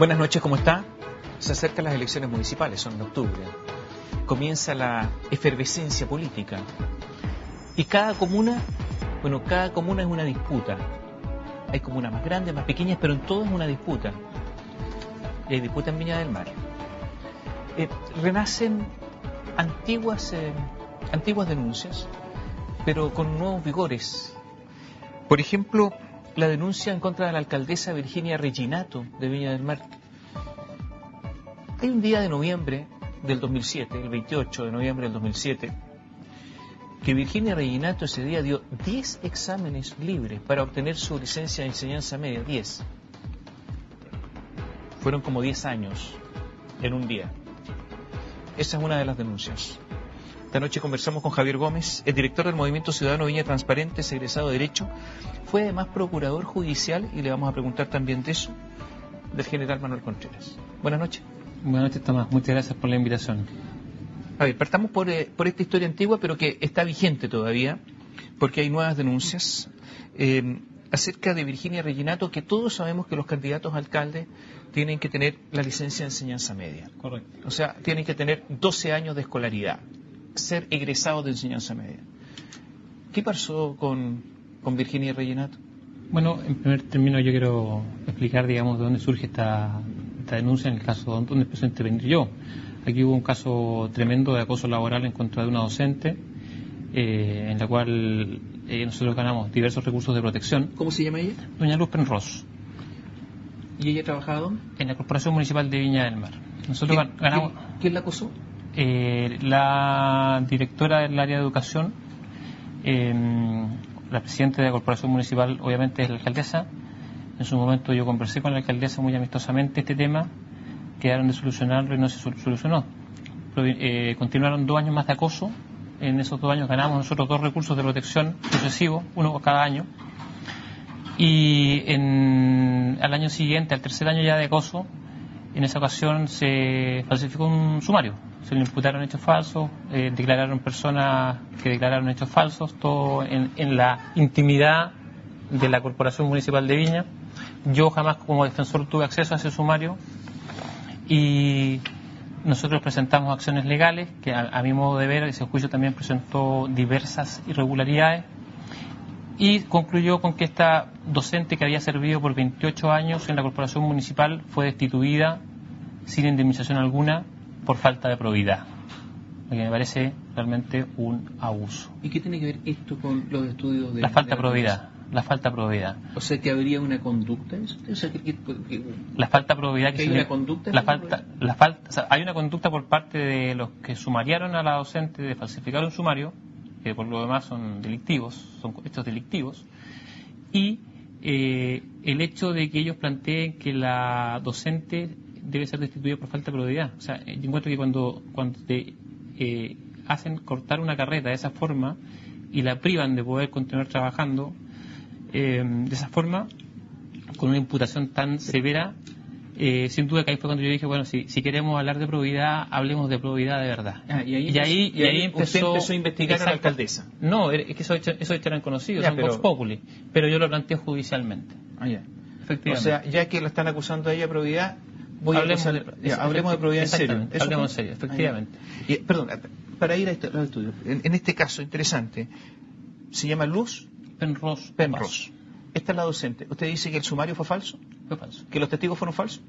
Buenas noches, ¿cómo está? Se acercan las elecciones municipales, son en octubre. Comienza la efervescencia política. Y cada comuna, bueno, cada comuna es una disputa. Hay comunas más grandes, más pequeñas, pero en todo es una disputa. Y hay disputa en Viña del Mar. Eh, renacen antiguas, eh, antiguas denuncias, pero con nuevos vigores. Por ejemplo, la denuncia en contra de la alcaldesa Virginia Reginato de Viña del Mar. Hay un día de noviembre del 2007, el 28 de noviembre del 2007, que Virginia Reginato ese día dio 10 exámenes libres para obtener su licencia de enseñanza media, 10. Fueron como 10 años en un día. Esa es una de las denuncias. Esta noche conversamos con Javier Gómez, el director del Movimiento Ciudadano Viña Transparente, egresado de Derecho. Fue además procurador judicial y le vamos a preguntar también de eso, del general Manuel Contreras. Buenas noches. Buenas noches, Tomás. Muchas gracias por la invitación. A ver, partamos por, eh, por esta historia antigua, pero que está vigente todavía, porque hay nuevas denuncias eh, acerca de Virginia Reginato, que todos sabemos que los candidatos a alcalde tienen que tener la licencia de enseñanza media. Correcto. O sea, tienen que tener 12 años de escolaridad ser egresado de enseñanza media. ¿Qué pasó con, con Virginia Reginato? Bueno, en primer término yo quiero explicar, digamos, de dónde surge esta, esta denuncia en el caso de dónde empezó a intervenir yo. Aquí hubo un caso tremendo de acoso laboral en contra de una docente, eh, en la cual eh, nosotros ganamos diversos recursos de protección. ¿Cómo se llama ella? Doña Luz Penros. ¿Y ella ha trabajado? En la Corporación Municipal de Viña del Mar. Nosotros ganamos... ¿Quién la acosó? Eh, la directora del área de educación, eh, la presidenta de la corporación municipal, obviamente es la alcaldesa. En su momento yo conversé con la alcaldesa muy amistosamente este tema, quedaron de solucionarlo y no se solucionó. Eh, continuaron dos años más de acoso. En esos dos años ganamos nosotros dos recursos de protección sucesivos, uno cada año. Y al año siguiente, al tercer año ya de acoso, en esa ocasión se falsificó un sumario se le imputaron hechos falsos, eh, declararon personas que declararon hechos falsos, todo en, la intimidad de la Corporación Municipal de Viña. Yo jamás como defensor tuve acceso a ese sumario y nosotros presentamos acciones legales que a, mi modo de ver ese juicio también presentó diversas irregularidades y concluyó con que esta docente que había servido por 28 años en la Corporación Municipal fue destituida sin indemnización alguna por falta de probidad, lo que me parece realmente un abuso. ¿Y qué tiene que ver esto con los estudios de la falta de probidad? La falta de probidad. O sea, que habría una conducta. O sea, que, la falta de probidad que, hay una conducta. La falta, la falta, hay una conducta por parte de los que sumariaron a la docente de falsificar un sumario, que por lo demás son delictivos, son hechos delictivos, y eh, el hecho de que ellos planteen que la docente debe ser destituido por falta de probidad. O sea, yo encuentro que cuando, cuando te eh, hacen cortar una carreta de esa forma y la privan de poder continuar trabajando eh, de esa forma, con una imputación tan severa, eh, sin duda que ahí fue cuando yo dije, bueno, si, si queremos hablar de probidad, hablemos de probidad de verdad. Ah, y, ahí, y, ahí, empezó, a investigar a la alcaldesa. No, es que eso, eso eran conocidos, son pero, populi, pero yo lo planteé judicialmente. Ah, ya. O sea, ya que lo están acusando a ella de probidad, hablemos, de, probidad en serio. hablemos en serio, efectivamente. Y, perdón, para ir a este, los estudios, en, este caso interesante, se llama Luz Penros. Penros. Esta es la docente. ¿Usted dice que el sumario fue falso? Fue falso. ¿Que los testigos fueron falsos?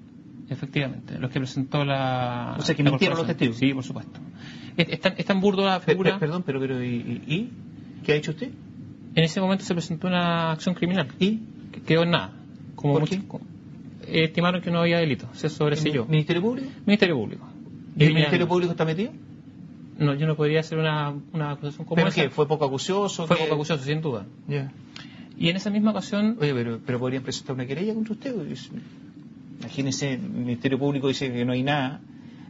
Efectivamente, los que presentó la. O sea, que mintieron los testigos. Sí, por supuesto. Es, tan, burdo la figura. perdón, pero, pero ¿y, ¿Qué ha hecho usted? En ese momento se presentó una acción criminal. ¿Y? quedó en nada. Como ¿Por qué? Estimaron que no había delito. Se sobreselló. ¿Ministerio Público? Ministerio Público. ¿Y el Ministerio Público está metido? No, yo no podría hacer una, una acusación como ¿Pero esa. qué? ¿Fue poco acucioso? Fue poco acucioso, sin duda. Y en esa misma ocasión... Oye, pero, pero podrían presentar una querella contra usted. Imagínese, el Ministerio Público dice que no hay nada.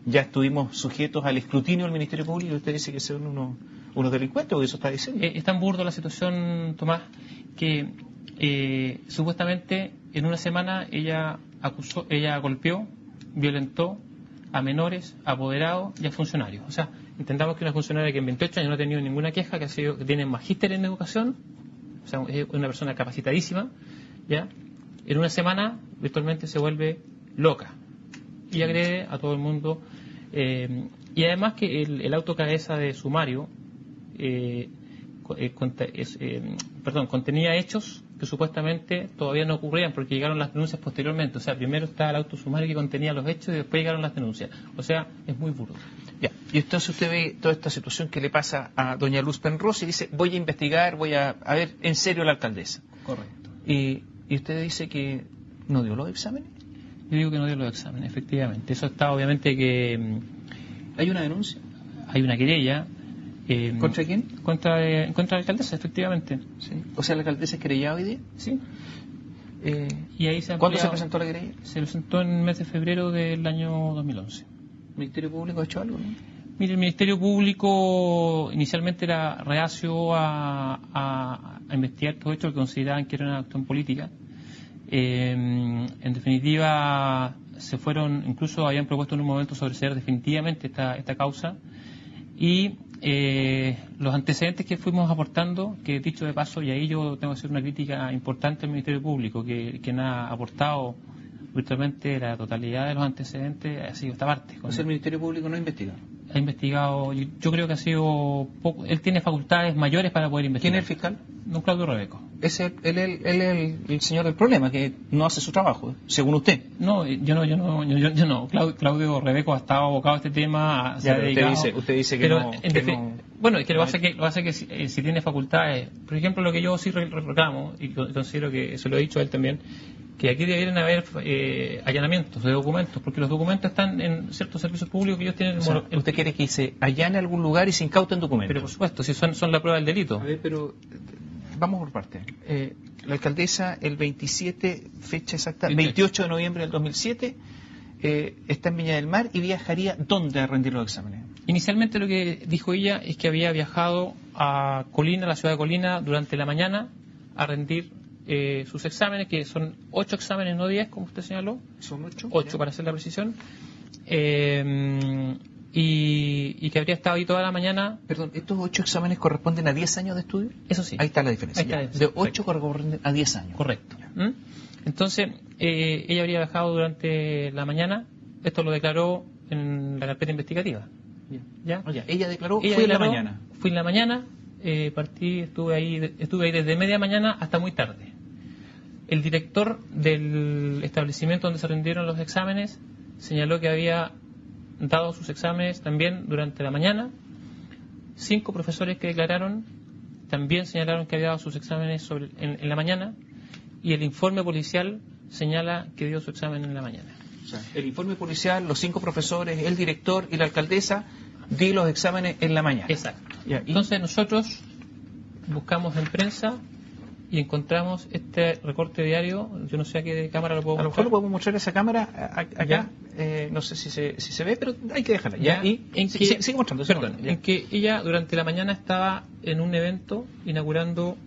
Ya estuvimos sujetos al escrutinio del Ministerio Público y usted dice que son unos, unos delincuentes, o eso está diciendo. Eh, es tan burdo la situación, Tomás, que eh, supuestamente en una semana ella acusó, ella golpeó, violentó a menores, apoderados y a funcionarios. O sea, intentamos que una funcionaria que en 28 años no ha tenido ninguna queja, que, ha sido, que tiene magíster en educación, o sea, es una persona capacitadísima, ¿ya? En una semana virtualmente se vuelve loca. y agrede a todo el mundo. Eh, y además que el, el auto cabeza de sumario eh, eh, eh, perdón, contenía hechos que supuestamente todavía no ocurrían porque llegaron las denuncias posteriormente. O sea, primero está el auto sumario que contenía los hechos y después llegaron las denuncias. O sea, es muy burdo. Ya. Y entonces usted ve toda esta situación que le pasa a doña Luz Penrose y dice, voy a investigar, voy a, a ver en serio a la alcaldesa. Correcto. Y, y usted dice que no dio los exámenes. Yo digo que no dio los exámenes, efectivamente. Eso está obviamente que mm, ¿Hay una denuncia? hay una querella. Eh, ¿Contra quién? Contra, eh, contra la alcaldesa, efectivamente. Sí. O sea, la alcaldesa es querellada hoy día. Sí. Eh, Y ahí se ¿Cuándo se presentó la querella? Se presentó en el mes de febrero del año 2011. ¿El Ministerio Público ha hecho algo? no? Mire, el Ministerio Público inicialmente era reacio a, a- a investigar estos hechos que consideraban que era una acción política. Eh, en definitiva, se fueron, incluso habían propuesto en un momento sobreseer definitivamente esta, esta causa. Y eh, los antecedentes que fuimos aportando, que dicho de paso, y ahí yo tengo que hacer una crítica importante al Ministerio Público, que, quien ha aportado virtualmente la totalidad de los antecedentes ha sido esta parte. O sea, el Ministerio Público no investiga. ha investigado, yo, yo creo que ha sido poco, él tiene facultades mayores para poder ¿Quién investigar. es el fiscal? Don Claudio Rebeco. Es el, él, él- el, señor del problema, que no hace su trabajo, según usted. No, eh, yo no, yo no, yo, yo- no. Claudio, Rebeco ha estado abocado a este tema, se Ya, pero usted dice- usted dice que pero, no- que no- Bueno, es que lo que pasa hay- que, lo es que si, eh, si tiene facultades, por ejemplo, lo que yo sí re- re- reclamo, y co- considero que se lo he dicho a él también, que aquí deberían haber eh, allanamientos de documentos, porque los documentos están en ciertos servicios públicos que ellos tienen O sea, mono- usted quiere que se allane algún lugar y se incauten documentos. Pero por supuesto, si son, son la prueba del delito. A ver, pero vamos por partes. Eh, la alcaldesa, el 27, fecha exacta, 28. 28 de noviembre del 2007, eh, está en Viña del Mar y viajaría ¿dónde a rendir los exámenes? Inicialmente lo que dijo ella es que había viajado a Colina, la ciudad de Colina, durante la mañana a rendir eh, sus exámenes, que son ocho exámenes, no diez, como usted señaló, ¿Son ocho? ocho para hacer la precisión, eh, y, y que habría estado ahí toda la mañana, Perdón, ¿estos ocho exámenes corresponden a 10 años de estudio? eso sí. Ahí está la diferencia. Ahí está ya. la diferencia, De 8 corresponden a 10 años. Correcto. ¿Mm? Entonces, eh, ella habría viajado durante la mañana, esto lo declaró en la carpeta investigativa. ¿Ya? Ya. Ella declaró, Ella fue en la mañana. Fui en la mañana, eh, partí, estuve ahí, estuve ahí desde media mañana hasta muy tarde. El director del establecimiento donde se rindieron los exámenes señaló que había dado sus exámenes también durante la mañana. Cinco profesores que declararon también señalaron que había dado sus exámenes sobre- en, en la mañana y el informe policial señala que dio su examen en la mañana. O sea, el informe policial, los cinco profesores, el director y la alcaldesa di los exámenes en la mañana. Exacto. Entonces nosotros buscamos en prensa y encontramos este recorte diario. Yo no sé a qué cámara lo puedo A lo mostrar. mejor lo podemos mostrar esa cámara a- a- acá. Eh, no sé si se, si se ve, pero hay que dejarla. Ya. Ya, Y en sí- que- sí- sigue mostrando. Perdón, en que ella durante la mañana estaba en un evento inaugurando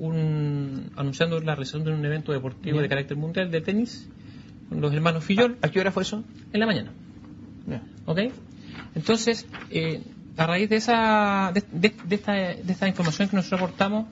un anunciando la realización de un evento deportivo Ya. de carácter mundial de tenis con los hermanos. Fillol ¿A qué hora fue eso? en la mañana. ¿Ok? Entonces, eh, a raíz de esa de, de- de esta, de esta información que nosotros aportamos,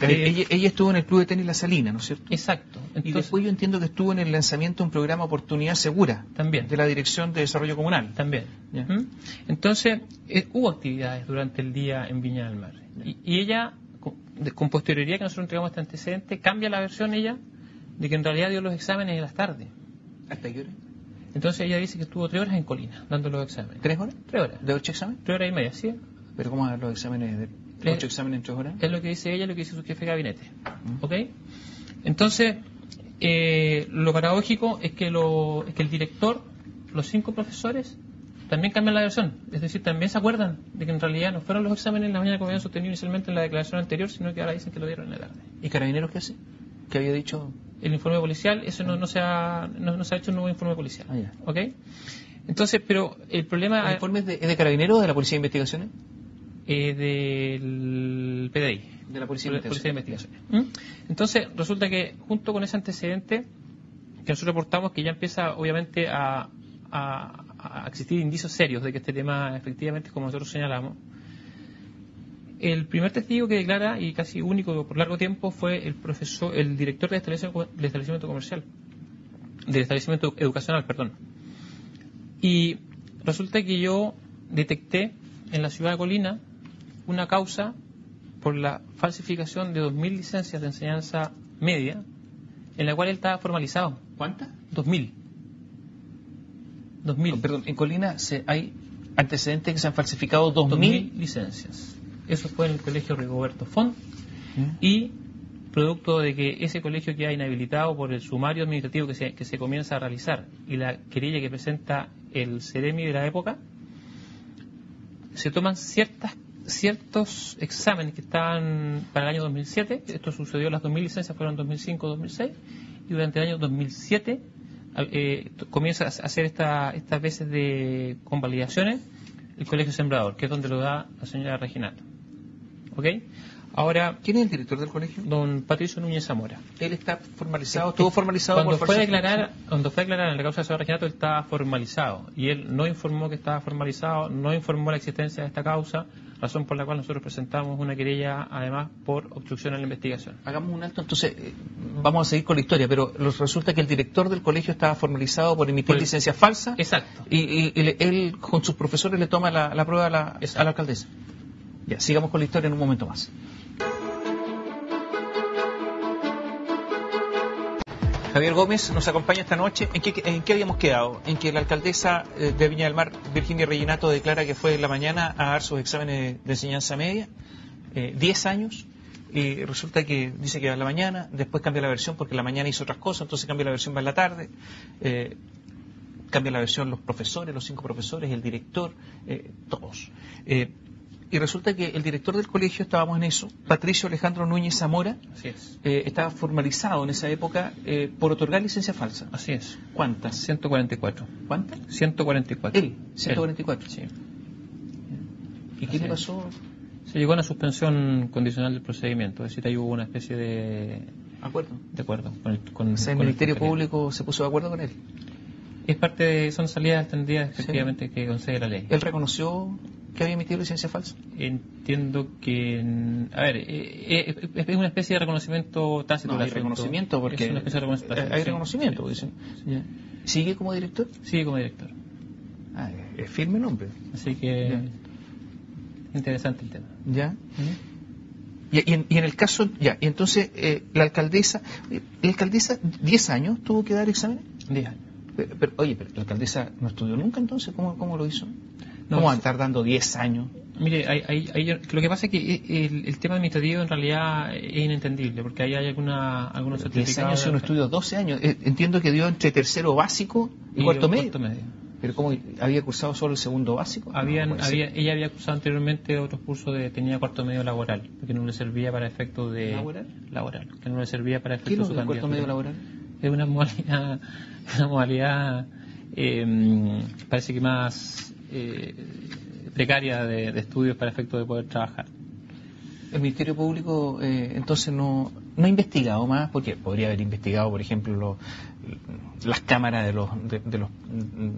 Eh, ella, ella estuvo en el Club de Tenis La Salina, ¿no es cierto? exacto. y Entonces, después yo entiendo que estuvo en el lanzamiento de un programa Oportunidad Segura También. de la Dirección de Desarrollo Comunal. También. ¿Mm? Entonces, eh, hubo actividades durante el día en Viña del Mar. Y, y ella, con, de- con posterioridad que nosotros entregamos este antecedente, cambia la versión ella de que en realidad dio los exámenes en las tardes. ¿Hasta qué hora? Entonces ella dice que estuvo tres horas en Colina dando los exámenes. ¿Tres horas? Tres horas. ¿De ocho exámenes? Tres horas y media, ¿sí? ¿Pero cómo los exámenes de Eh, ocho exámenes en tres horas? Es lo que dice ella, lo que dice su jefe de gabinete. Mm. ¿Ok? Entonces, eh, lo paradójico es que, lo, es que el director, los cinco profesores, también cambian la versión. Es decir, también se acuerdan de que en realidad no fueron los exámenes en la mañana como habían sostenido inicialmente en la declaración anterior, sino que ahora dicen que lo dieron en la tarde. ¿Y Carabineros qué hace? ¿Qué había dicho? El informe policial, eso no, no, se, ha, no, no se ha hecho un nuevo informe policial. Ah, ya. ¿Ok? Entonces, pero el problema ¿El informe es de, es de Carabineros o de la Policía de Investigaciones? eh, del PDI. De la Policía de Policía de Investigaciones. ¿Mm? Entonces, resulta que junto con ese antecedente que nosotros reportamos, que ya empieza obviamente a, a- a existir indicios serios de que este tema efectivamente como nosotros señalamos, el primer testigo que declara, y casi único por largo tiempo, fue el profesor, el director del establecimiento, del establecimiento comercial, del establecimiento educacional, perdón. Y resulta que yo detecté en la ciudad de Colina una causa por la falsificación de 2.000 licencias de enseñanza media, en la cual él estaba formalizado. ¿Cuántas? 2.000. 2.000. perdón, en Colina se, hay antecedentes que se han falsificado 2.000 2.000 licencias. Eso fue en el colegio Rigoberto Font. Y producto de que ese colegio queda inhabilitado por el sumario administrativo que se, que se comienza a realizar y la querella que presenta el CEREMI de la época, se toman ciertas ciertos exámenes que estaban para el año 2007, esto sucedió, las 2.000 licencias fueron 2005-2006, y durante el año 2007 eh, comienza a hacer esta, estas veces de convalidaciones el Colegio Sembrador, que es donde lo da la señora Reginato. ¿Ok? Ahora, ¿Quién es el director del colegio? don Patricio Núñez Zamora. Él está formalizado, estuvo formalizado Cuando por fue, declarar, cuando fue a declarar en la causa de señor Reginato, él estaba formalizado. Y él no informó que estaba formalizado, no informó la existencia de esta causa, razón por la cual nosotros presentamos una querella, además, por obstrucción a la investigación. Hagamos un alto, entonces eh, vamos a seguir con la historia, pero resulta que el director del colegio estaba formalizado por emitir Por- licencias falsas Exacto. y, y- y él con sus profesores le toma la, la prueba a la, a la alcaldesa. Ya, sigamos con la historia en un momento más. Javier Gómez nos acompaña esta noche. ¿En qué, habíamos quedado? En que la alcaldesa eh, de Viña del Mar, Virginia Reginato, declara que fue en la mañana a dar sus exámenes de enseñanza media, eh, 10 años, y resulta que dice que va en la mañana, después cambia la versión porque la mañana hizo otras cosas, entonces cambia la versión va en la tarde, eh, cambia la versión los profesores, los cinco profesores, el director, eh, todos. Eh, y resulta que el director del colegio, estábamos en eso, Patricio Alejandro Núñez Zamora, Así es. eh, estaba formalizado en esa época eh, por otorgar licencia falsa. Así es. ¿Cuántas? 144. ¿Cuántas? 144. Él, 144. Sí. ¿Y qué le es. pasó? Se llegó a una suspensión condicional del procedimiento, es decir, ahí hubo una especie de, Acuerdo. de acuerdo con el, con, O sea, el con Ministerio. Público se puso de acuerdo con él. Es parte de, son salidas extendidas efectivamente que concede la ley. Él reconoció que había emitido licencia falsa. Entiendo que, a ver, eh, eh, es una especie de reconocimiento tácito. No, hay reconocimiento porque Es una especie de reconocimiento eh, hay reconocimiento. dicen. ¿Sigue como director? Sigue como director. Ah, es firme el hombre. Así que, Ya. interesante el tema. ¿Ya? Y, y en, y en el caso, ya, y entonces eh, la alcaldesa, la alcaldesa 10 años tuvo que dar exámenes. Diez años. Pero, pero, oye, pero la alcaldesa no estudió nunca entonces, ¿cómo, cómo lo hizo? No, ¿Cómo va a estar dando 10 años? Mire, hay, hay- hay- lo que pasa es que el, el tema administrativo en realidad es inentendible, porque ahí hay alguna, algunos 10 certificados. años si uno estudió 12 años. Eh, entiendo que dio entre tercero básico y, cuarto, medio. Pero ¿cómo había cursado solo el segundo básico? Habían, No había, ella había cursado anteriormente otros cursos de, tenía cuarto medio laboral, que no le servía para efectos de... ¿Laboral? Laboral, que no le servía para ¿Qué es efectos de del su cuarto medio laboral? Es una modalidad, una modalidad eh, parece que más eh, precaria de, de estudios para efectos de poder trabajar. El Ministerio Público eh, entonces no, no ha investigado más, porque podría haber investigado, por ejemplo, lo- las cámaras de los, de, de los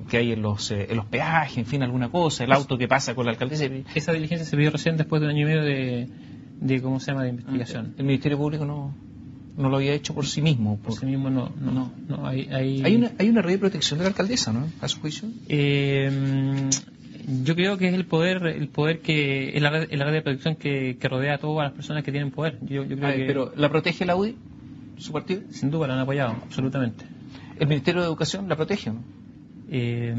que hay en los, eh, en los peajes, en fin, alguna cosa, el auto que pasa con la alcaldesa. Esa diligencia se pidió recién después de un año y medio de, de ¿cómo se llama?, de investigación. El Ministerio Público no, no lo había hecho por sí mismo. Por por- sí mismo no, no, No. no, hay, hay, Hay una, hay una red de protección de la alcaldesa, ¿no? A su juicio. Eh, yo creo que es el poder, el poder que es la red, es la red de protección que, que rodea a todas las personas que tienen poder. Yo, yo creo ver, que pero ¿la protege la UDI? ¿Su partido? sin duda la han apoyado, absolutamente. ¿El Ministerio de Educación la protege o no? Eh,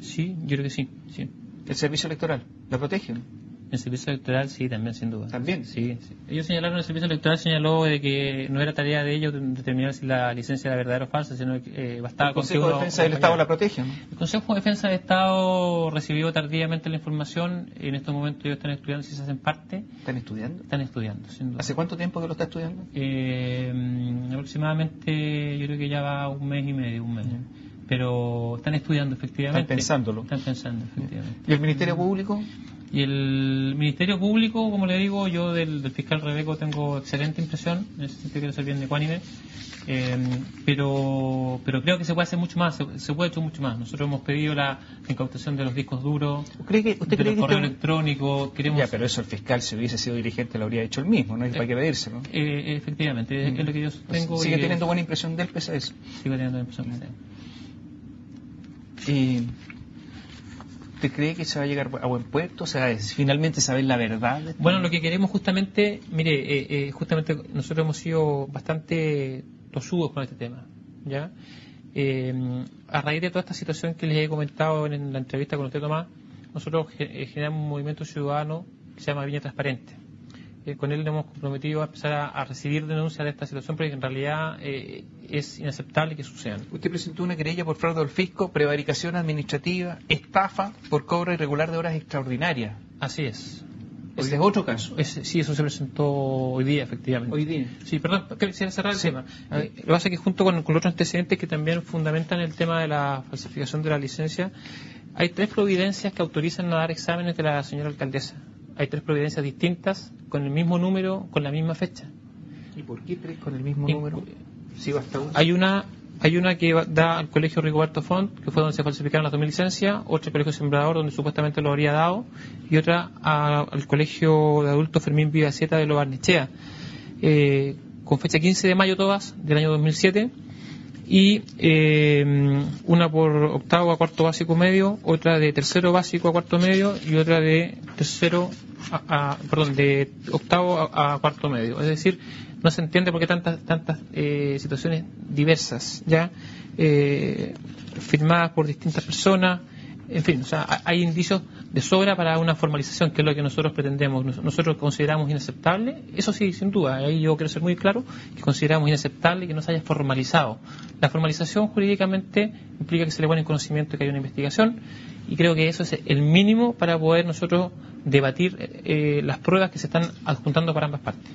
sí, yo creo que sí, sí. ¿El Servicio Electoral la protege no? El servicio electoral sí, también, sin duda. ¿También? Sí, sí. Ellos señalaron, el servicio electoral señaló de que no era tarea de ellos determinar si la licencia era verdadera o falsa, sino que eh, bastaba ¿El con Consejo de Defensa del Estado la protege no? El Consejo de Defensa del Estado recibió tardíamente la información. En estos momentos ellos están estudiando si se hacen parte. ¿Están estudiando? Están estudiando, sin duda. ¿Hace cuánto tiempo que lo está estudiando? Eh, mm, aproximadamente, yo creo que ya va un mes y medio, un mes. Pero están estudiando, efectivamente. Están pensándolo. Están pensando, efectivamente. ¿Y el Ministerio Público? Y el Ministerio Público, como le digo, yo del, fiscal Rebeco tengo excelente impresión, en ese sentido quiero ser bien ecuánime, eh, pero, pero creo que se puede hacer mucho más, se, puede hacer mucho más. Nosotros hemos pedido la incautación de los discos duros, ¿Usted cree que, usted de cree los que correos este- electrónicos, queremos... Ya, pero eso el fiscal, si hubiese sido dirigente, lo habría hecho él mismo, no hay para qué pedírselo. Eh, efectivamente, es lo que yo tengo. Sigue y, teniendo buena impresión del eso. Sigo teniendo la impresión que sí. Eh, ¿Usted cree que se va a llegar a buen puerto? O sea, es finalmente saber la verdad. de esto? Bueno, lo que queremos justamente, mire, eh, eh, justamente nosotros hemos sido bastante tosudos con este tema, ¿ya? Eh, a raíz de toda esta situación que les he comentado en, la entrevista con usted, Tomás, nosotros eh, generamos un movimiento ciudadano que se llama Viña Transparente. Eh, con él nos hemos comprometido a empezar a, a recibir denuncias de esta situación porque en realidad eh, es inaceptable que sucedan. Usted presentó una querella por fraude al fisco, prevaricación administrativa, estafa por cobro irregular de horas extraordinarias. Así es. Ese es otro caso. Es- sí, eso se presentó hoy día, efectivamente. Hoy día. Sí, perdón, quisiera cerrar el Sí. tema. Eh, Lo que pasa es que junto con, con los otros antecedentes que también fundamentan el tema de la falsificación de la licencia, hay tres providencias que autorizan a dar exámenes de la señora alcaldesa. Hay tres providencias distintas, con el mismo número, con la misma fecha. ¿Y por qué tres con el mismo Y- número? Sí, basta uno. Hay una hay una que da al colegio Rigoberto Font, que fue donde se falsificaron las dos mil licencias, otra al colegio Sembrador, donde supuestamente lo habría dado, y otra a- al colegio de adultos Fermín Vivacieta de Lo Barnechea, eh, con fecha 15 de mayo todas, del año 2007, y eh, una por octavo a cuarto básico medio, otra de tercero básico a cuarto medio y otra de tercero a, a- perdón, de octavo a, cuarto medio. Es decir, no se entiende por qué tantas tantas eh, situaciones diversas, ya eh, firmadas por distintas personas. En fin, o sea, ha- hay indicios de sobra para una formalización, que es lo que nosotros pretendemos. Nos- Nosotros consideramos inaceptable, eso sí, sin duda, ahí yo quiero ser muy claro, que consideramos inaceptable que no se haya formalizado. La formalización jurídicamente implica que se le pone en conocimiento de que hay una investigación y creo que eso es el mínimo para poder nosotros debatir eh, las pruebas que se están adjuntando para ambas partes.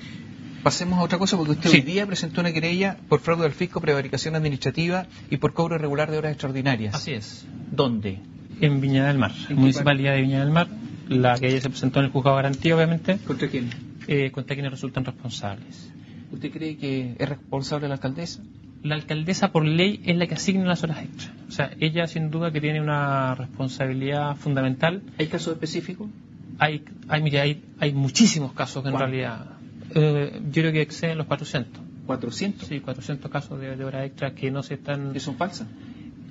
Pasemos a otra cosa, porque usted Sí. hoy día presentó una querella por fraude al fisco, prevaricación administrativa y por cobro irregular de horas extraordinarias. Así es. ¿Dónde? En Viña del Mar, Municipalidad de Viña del Mar, la que ella se presentó en el juzgado de garantía, obviamente, ¿Contra quién? eh, contra quienes resultan responsables. ¿Usted cree que es responsable la alcaldesa? La alcaldesa por ley es la que asigna las horas extras. O sea, ella sin duda que tiene una responsabilidad fundamental. ¿Hay casos específicos? Hay, hay, mire, hay, hay muchísimos casos que en realidad, eh, yo creo que exceden los 400. 400. Sí, 400 casos de, de horas extras que no se están... ¿Que son falsas?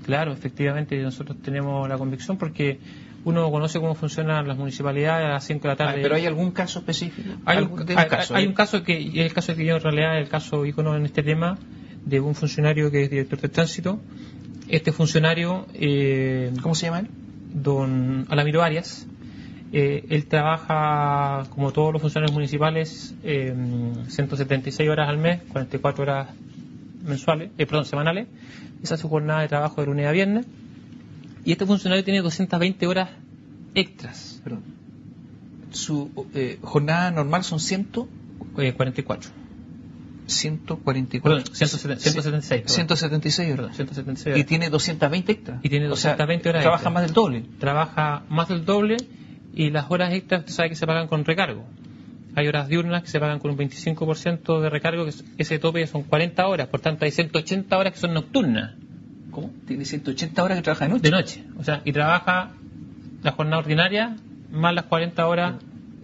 Claro, efectivamente, nosotros tenemos la convicción porque uno conoce cómo funcionan las municipalidades a las 5 de la Ah, tarde. ¿Pero hay algún caso específico? Hay un, ¿Algún- hay- caso, hay un caso que y el caso que yo en realidad el caso ícono en este tema de un funcionario que es director de tránsito. Este funcionario, eh, ¿Cómo se llama él? don Alamiro Arias, eh, él trabaja como todos los funcionarios municipales eh, 176 horas al mes, 44 horas mensuales, eh, perdón, semanales. Esa es su jornada de trabajo de lunes a viernes. Y este funcionario tiene 220 horas extras, Perdón. Su eh, jornada normal son 100, eh, 44. 144. Perdón, 170, 176. perdón. 176 Perdón, horas. 176 Y tiene 220 extras. Y tiene O sea, 220 horas Trabaja extras. más del doble. Trabaja más del doble y las horas extras usted sabe que se pagan con recargo. Hay horas diurnas que se pagan con un 25% de recargo, que es- ese tope son 40 horas, por tanto hay 180 horas que son nocturnas, ¿Cómo? Tiene 180 horas que trabaja de noche. de noche. O sea, y trabaja la jornada ordinaria más las 40 horas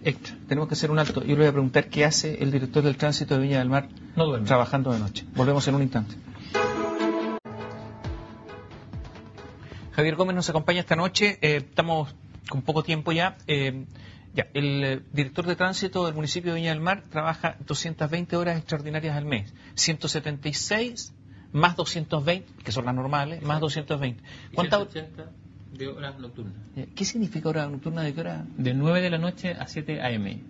extra. Tenemos que hacer un alto. Yo le voy a preguntar qué hace el director del tránsito de Viña del Mar No duerme. trabajando de noche. Volvemos en un instante. Javier Gómez nos acompaña esta noche. Eh, estamos con poco tiempo ya. Eh, ya, el eh, director de tránsito del municipio de Viña del Mar trabaja 220 horas extraordinarias al mes. 176 más 220, que son las normales, más 220. ¿Cuánta- 180 de horas nocturnas. ¿Qué significa hora nocturna de qué hora? De 9 de la noche a 7 a.m.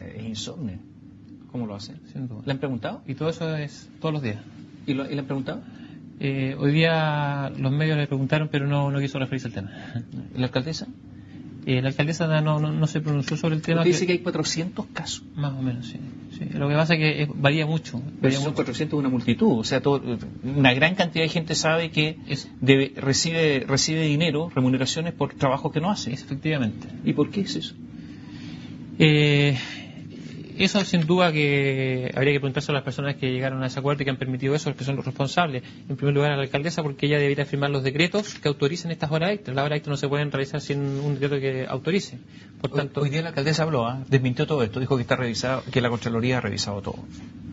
Es insomnio. ¿Cómo lo hace? sin duda. ¿Le han preguntado? Y todo eso es todos los días. ¿Y, lo- y le han preguntado? Eh, hoy día los medios le preguntaron, pero no, no quiso referirse al tema. ¿Y la alcaldesa? Eh, la alcaldesa no, no, no se pronunció sobre el tema. Usted dice que hay 400 casos. Más o menos, sí. sí. Lo que pasa es que es- varía mucho. Pero varía son mucho. 400 una multitud, o sea, todo- una gran cantidad de gente sabe que debe- recibe, recibe dinero, remuneraciones por trabajo que no hace. Es, efectivamente. ¿Y por qué es eso? Eh, eso sin duda que habría que preguntarse a las personas que llegaron a ese acuerdo y que han permitido eso, que son los responsables. En primer lugar a la alcaldesa porque ella debería firmar los decretos que autoricen estas horas extras. Las horas extras no se pueden realizar sin un decreto que autorice. Por Hoy, tanto, hoy día la alcaldesa habló, ¿ah? desmintió todo esto, dijo que está revisado, que la Contraloría ha revisado todo.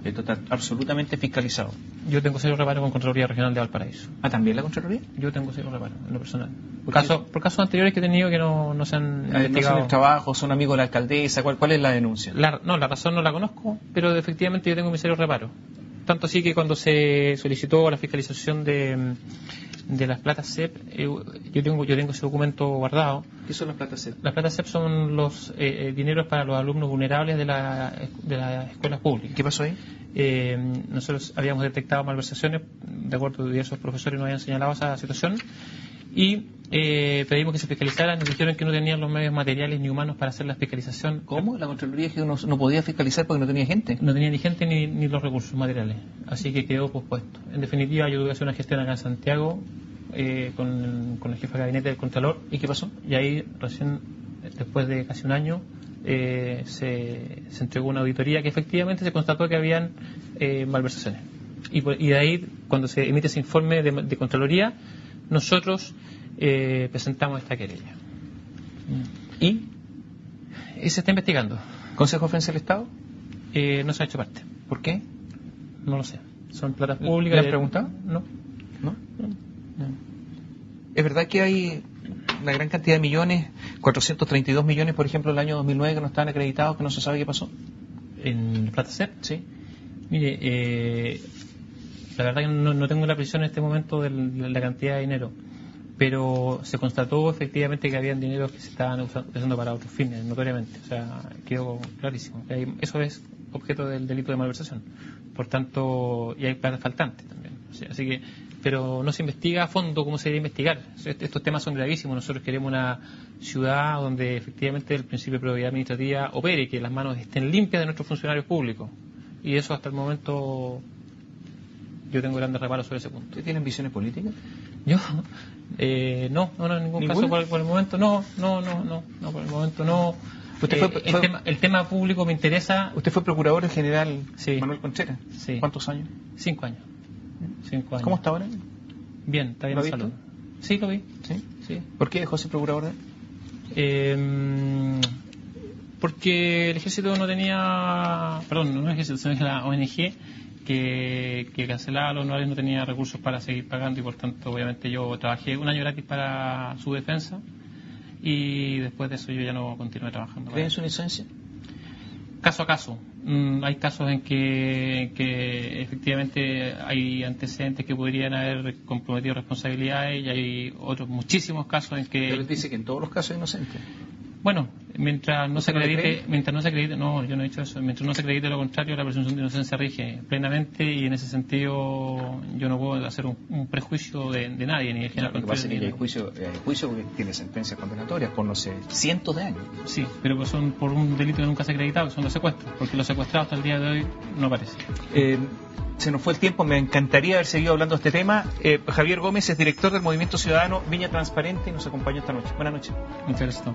Esto está absolutamente fiscalizado. yo tengo serio reparo con Contraloría Regional de Valparaíso. Ah, ¿también la Contraloría? Yo tengo serio reparo en lo personal. Por, casos, por casos anteriores que he tenido que no, no se han Ah, no son investigado. el trabajo, son amigos de la alcaldesa, ¿cuál, cuál es la denuncia? La- no, la razón no la conozco, pero efectivamente yo tengo mi serio reparo. Tanto así que cuando se solicitó la fiscalización de, de las platas CEP, eh, yo tengo yo tengo ese documento guardado. ¿Qué son las platas CEP? Las platas CEP son los eh, eh, dineros para los alumnos vulnerables de, la, de las escuelas públicas. ¿Qué pasó ahí? Eh, nosotros habíamos detectado malversaciones, de acuerdo a diversos profesores nos habían señalado esa situación, y eh, pedimos que se fiscalizaran, nos dijeron que no tenían los medios materiales ni humanos para hacer la fiscalización. ¿Cómo? La Contraloría que no, no podía fiscalizar porque no tenía gente. No tenía ni gente ni, ni los recursos materiales, así que quedó pospuesto. En definitiva, yo tuve que hacer una gestión acá en Santiago eh, con, con el jefe de gabinete del Contralor, ¿Y qué pasó? y ahí recién, después de casi un año, eh, se, se entregó una auditoría que efectivamente se constató que habían eh, malversaciones. Y, por- y de ahí, cuando se emite ese informe de, de Contraloría, nosotros eh, presentamos esta querella. ¿Y? Y se está investigando. ¿Consejo de Defensa del Estado? Eh, no se ha hecho parte. ¿Por qué? No lo sé. Son platas ¿Le públicas. han de- preguntado? No. ¿No? Es verdad que hay una gran cantidad de millones, 432 millones, por ejemplo, el año 2009 que no estaban acreditados, que no se sabe qué pasó. En Plata CEP. Sí. Mire, eh, la verdad que no, tengo la precisión en este momento de la cantidad de dinero, pero se constató efectivamente que habían dineros que se estaban usa- usando para otros fines, notoriamente. O sea, quedó clarísimo. Eso es objeto del delito de malversación. Por tanto, y hay plata faltante también. Así que, pero no se investiga a fondo cómo se debe investigar. Est- Estos temas son gravísimos. Nosotros queremos una ciudad donde efectivamente el principio de probidad administrativa opere, que las manos estén limpias de nuestros funcionarios públicos. Y eso hasta el momento yo tengo grandes reparos sobre ese punto. ¿Ustedes tienen visiones políticas? Yo, eh, no, no, no, en ningún ¿Ninguna? caso por, el- por el momento no, no, no, no, no, por el momento no. Usted Eh, el, fue- tema, el tema público me interesa Usted fue procurador general Sí. Manuel Contreras. Sí. ¿Cuántos años? cinco años. Cinco años. ¿Cómo está ahora? Bien, está bien salud. Sí, lo vi. ¿Sí? Sí. ¿Por qué dejó ser procurador de él? Eh, porque el ejército no tenía, perdón, no el ejército, sino la ONG que, que cancelaba los honorarios no tenía recursos para seguir pagando y por tanto obviamente yo trabajé un año gratis para su defensa y después de eso yo ya no continué trabajando. ¿Cree para en su inocencia? Caso a caso. Mm, hay casos en que, que efectivamente hay antecedentes que podrían haber comprometido responsabilidades y hay otros muchísimos casos en que Pero él dice que en todos los casos es inocente. bueno, mientras no se ¿Usted no le acredite, mientras no se acredite, no, yo no he dicho eso, mientras no se acredite lo contrario, la presunción de inocencia rige plenamente y en ese sentido yo no puedo hacer un, un prejuicio de, de nadie, ni de Lo general es Contreras, hay juicio, hay juicio tiene sentencias condenatorias por, no sé, cientos de años. Sí, pero pues son por un delito que nunca se ha acreditado, que son los secuestros, porque los secuestrados hasta el día de hoy no aparecen. Eh, se nos fue el tiempo, me encantaría haber seguido hablando de este tema. Eh, Javier Gómez es director del Movimiento Ciudadano Viña Transparente y nos acompaña esta noche. Buenas noches. Muchas gracias.